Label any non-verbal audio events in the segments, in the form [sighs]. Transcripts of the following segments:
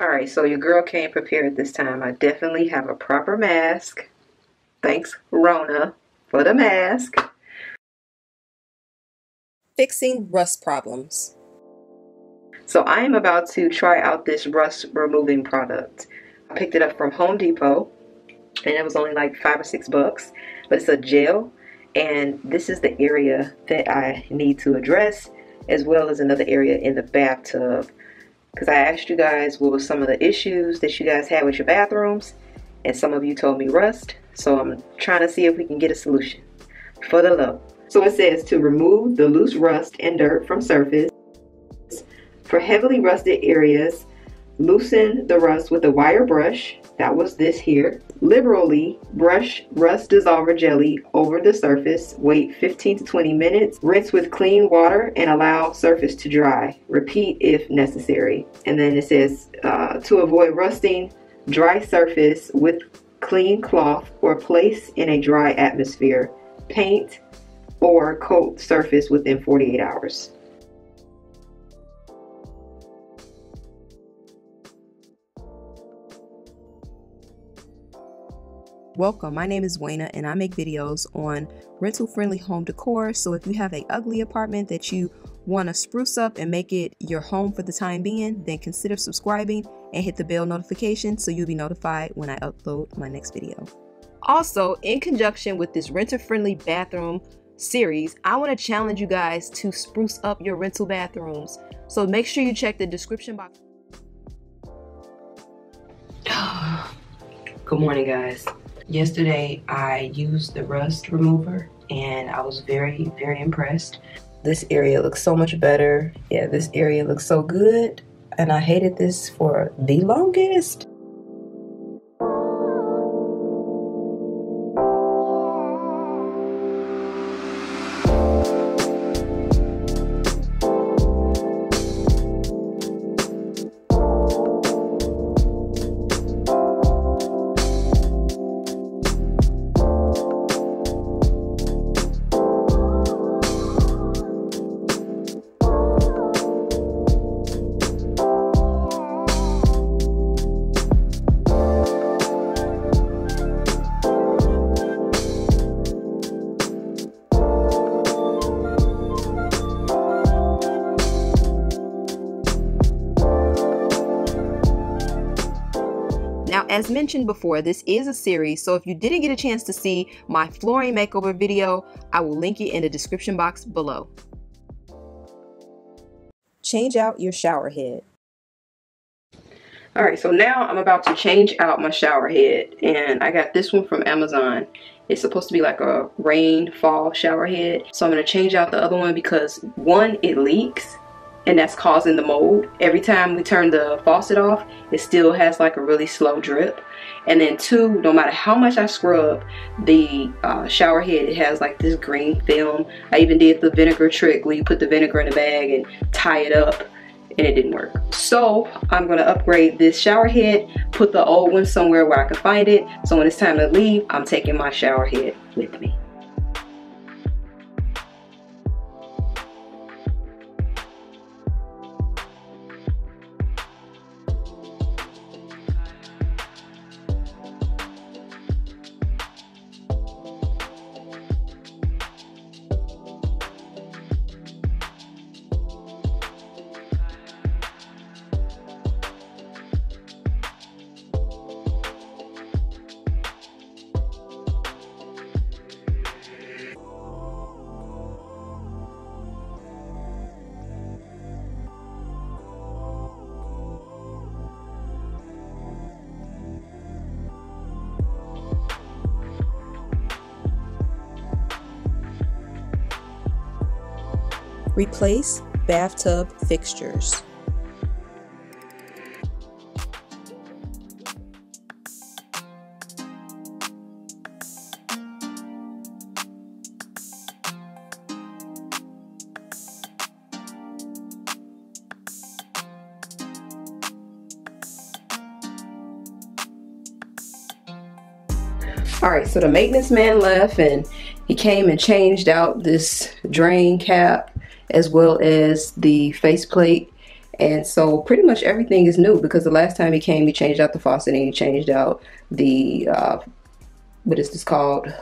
Alright, so your girl came prepared this time. I definitely have a proper mask. Thanks, Rona, for the mask. Fixing rust problems. So I am about to try out this rust removing product. I picked it up from Home Depot and it was only like five or six bucks, but it's a gel and this is the area that I need to address as well as another area in the bathtub because I asked you guys what were some of the issues that you guys had with your bathrooms and some of you told me rust so I'm trying to see if we can get a solution for the low. So it says to remove the loose rust and dirt from surface for heavily rusted areas loosen the rust with a wire brush that was this here. Liberally brush rust dissolver jelly over the surface. Wait 15 to 20 minutes. Rinse with clean water and allow surface to dry. Repeat if necessary. And then it says uh, to avoid rusting dry surface with clean cloth or place in a dry atmosphere. Paint or coat surface within 48 hours Welcome, my name is Wayna and I make videos on rental friendly home decor. So if you have a ugly apartment that you want to spruce up and make it your home for the time being, then consider subscribing and hit the bell notification so you'll be notified when I upload my next video. Also, in conjunction with this renter friendly bathroom series, I want to challenge you guys to spruce up your rental bathrooms. So make sure you check the description box. [sighs] Good morning, guys. Yesterday I used the rust remover and I was very, very impressed. This area looks so much better. Yeah, this area looks so good. And I hated this for the longest. As mentioned before, this is a series, so if you didn't get a chance to see my flooring makeover video, I will link it in the description box below. Change out your shower head. Alright, so now I'm about to change out my shower head, and I got this one from Amazon. It's supposed to be like a rain fall shower head. So I'm going to change out the other one because one, it leaks and that's causing the mold. Every time we turn the faucet off, it still has like a really slow drip. And then two, no matter how much I scrub the uh, shower head, it has like this green film. I even did the vinegar trick where you put the vinegar in a bag and tie it up and it didn't work. So I'm gonna upgrade this shower head, put the old one somewhere where I can find it. So when it's time to leave, I'm taking my shower head with me. Replace bathtub fixtures. All right, so the maintenance man left and he came and changed out this drain cap as well as the faceplate And so pretty much everything is new because the last time he came, he changed out the faucet and he changed out the, uh, what is this called?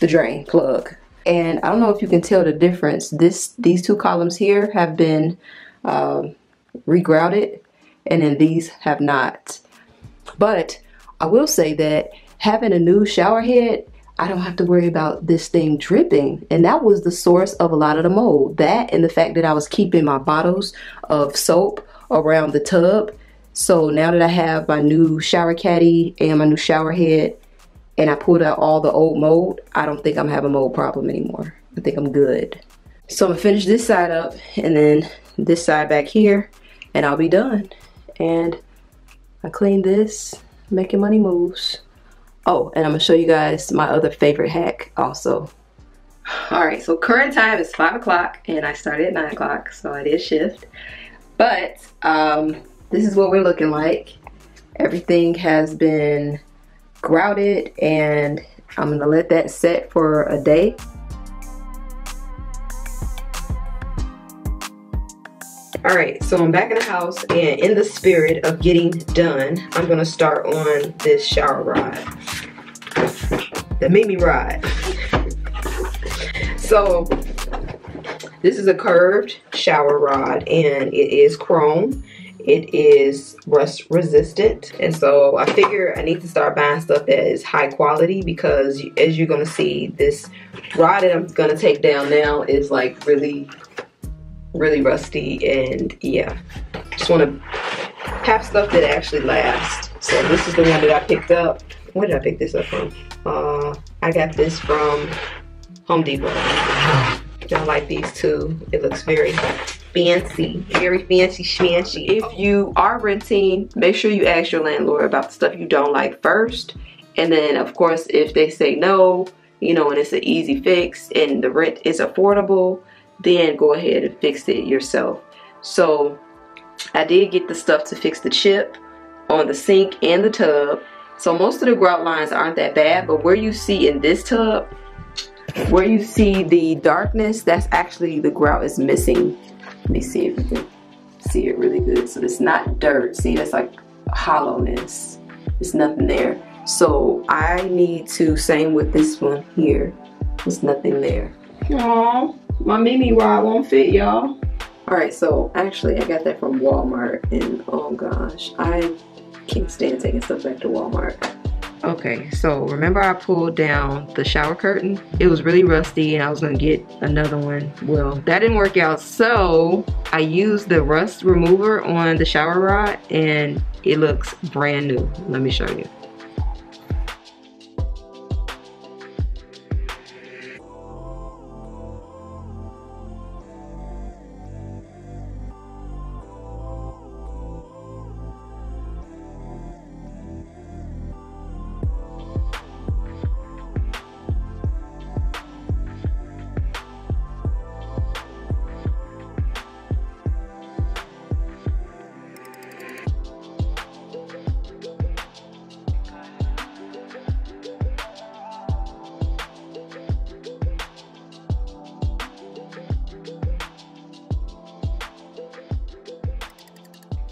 The drain plug. And I don't know if you can tell the difference. This These two columns here have been um, regrouted and then these have not. But I will say that having a new shower head I don't have to worry about this thing dripping. And that was the source of a lot of the mold. That and the fact that I was keeping my bottles of soap around the tub. So now that I have my new shower caddy and my new shower head and I pulled out all the old mold, I don't think I'm having a mold problem anymore. I think I'm good. So I'm gonna finish this side up and then this side back here and I'll be done. And I clean this, making money moves. Oh, and I'm gonna show you guys my other favorite hack also. All right, so current time is five o'clock and I started at nine o'clock, so I did shift. But um, this is what we're looking like. Everything has been grouted and I'm gonna let that set for a day. All right, so I'm back in the house and in the spirit of getting done, I'm gonna start on this shower rod that made me ride. so this is a curved shower rod and it is chrome. It is rust resistant. And so I figure I need to start buying stuff that is high quality because as you're gonna see, this rod that I'm gonna take down now is like really really rusty and yeah just want to have stuff that actually lasts so this is the one that I picked up where did I pick this up from uh, I got this from Home Depot I like these too it looks very fancy very fancy schmancy if you are renting make sure you ask your landlord about the stuff you don't like first and then of course if they say no you know and it's an easy fix and the rent is affordable then go ahead and fix it yourself. So I did get the stuff to fix the chip on the sink and the tub. So most of the grout lines aren't that bad, but where you see in this tub, where you see the darkness, that's actually the grout is missing. Let me see if you can see it really good. So it's not dirt. See, that's like hollowness. There's nothing there. So I need to, same with this one here. There's nothing there. Aww. My Mimi rod won't fit, y'all. All right, so actually I got that from Walmart and oh gosh, I can't stand taking stuff back to Walmart. Okay, so remember I pulled down the shower curtain? It was really rusty and I was gonna get another one. Well, that didn't work out. So I used the rust remover on the shower rod and it looks brand new. Let me show you.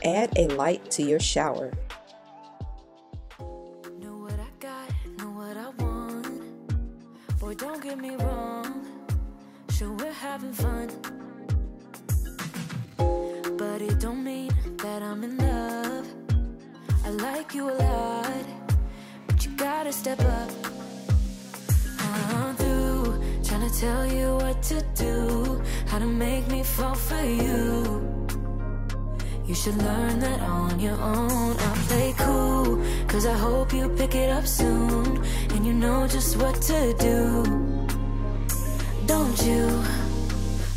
Add a light to your shower. Know what I got, know what I want. Boy, don't get me wrong. Sure, we're having fun. But it don't mean that I'm in love. I like you a lot, but you gotta step up. Uh-huh, I'm through trying to tell you what to do, how to make me fall for you. You should learn that on your own I play cool Cause I hope you pick it up soon. And you know just what to do. Don't you?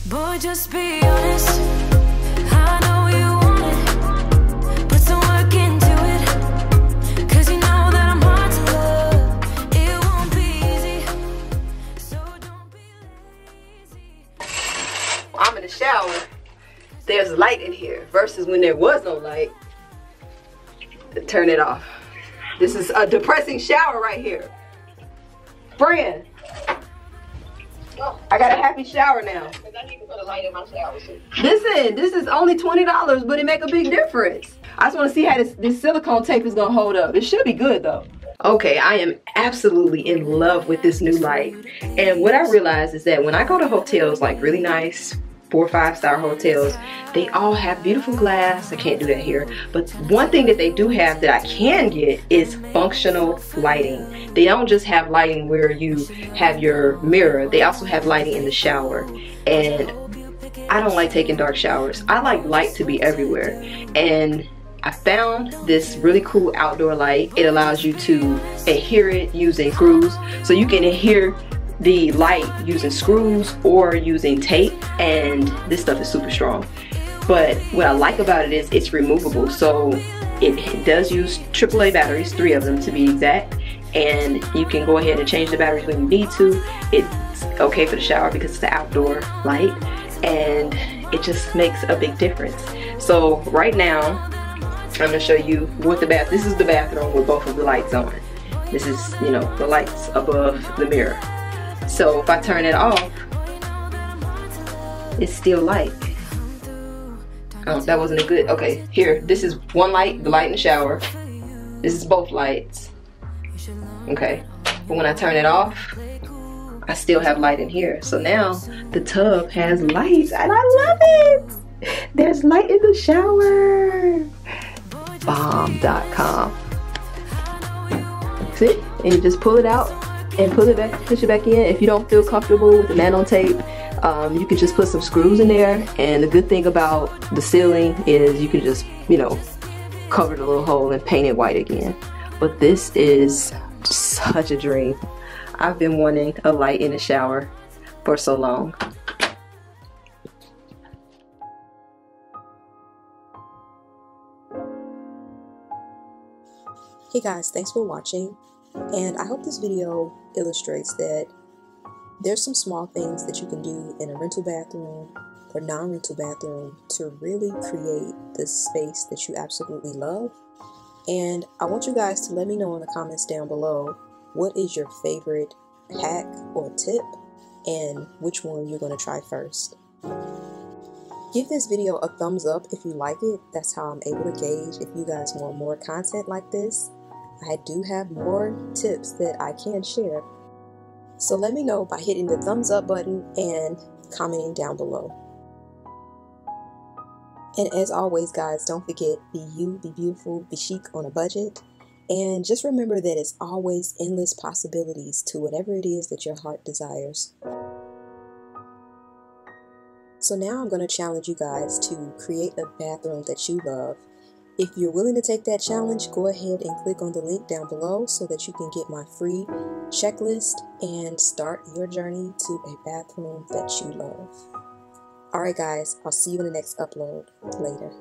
Boy, just be honest. I know you want it. Put some work into it. Cause you know that I'm hard to love. It won't be easy. So don't be lazy. I'm in the shower there's light in here versus when there was no light turn it off this is a depressing shower right here friend I got a happy shower now. Listen, this is only $20, but it make a big difference. I just want to see how this, this silicone tape is going to hold up. It should be good though. Okay, I am absolutely in love with this new light. And what I realized is that when I go to hotels like really nice, four or five star hotels, they all have beautiful glass. I can't do that here. But one thing that they do have that I can get is functional lighting. They don't just have lighting where you have your mirror. They also have lighting in the shower. And I don't like taking dark showers. I like light to be everywhere. And I found this really cool outdoor light. It allows you to adhere it using screws. So you can adhere the light using screws or using tape and this stuff is super strong. But what I like about it is it's removable. So it, does use AAA batteries, three of them to be exact. And you can go ahead and change the batteries when you need to. It's okay for the shower because it's the outdoor light and it just makes a big difference. So right now, I'm gonna show you what the bath, this is the bathroom with both of the lights on. This is, you know, the lights above the mirror. So if I turn it off, it's still light. Oh, that wasn't a good, okay, here, this is one light, the light in the shower. This is both lights, okay. But when I turn it off, I still have light in here. So now the tub has lights and I love it. There's light in the shower bomb.com. See? And you just pull it out and put it back, push it back in. If you don't feel comfortable with the nano tape, um, you can just put some screws in there. And the good thing about the ceiling is you can just, you know, cover the little hole and paint it white again. But this is such a dream. I've been wanting a light in the shower for so long. Hey guys, thanks for watching. And I hope this video illustrates that there's some small things that you can do in a rental bathroom or non-rental bathroom to really create the space that you absolutely love. And I want you guys to let me know in the comments down below what is your favorite hack or tip and which one you're going to try first. Give this video a thumbs up if you like it. That's how I'm able to gauge if you guys want more content like this. I do have more tips that I can share. So let me know by hitting the thumbs up button and commenting down below. And as always, guys, don't forget be you, be beautiful, be chic on a budget. And just remember that it's always endless possibilities to whatever it is that your heart desires. So now I'm going to challenge you guys to create a bathroom that you love if you're willing to take that challenge, go ahead and click on the link down below so that you can get my free checklist and start your journey to a bathroom that you love. Alright guys, I'll see you in the next upload. Later.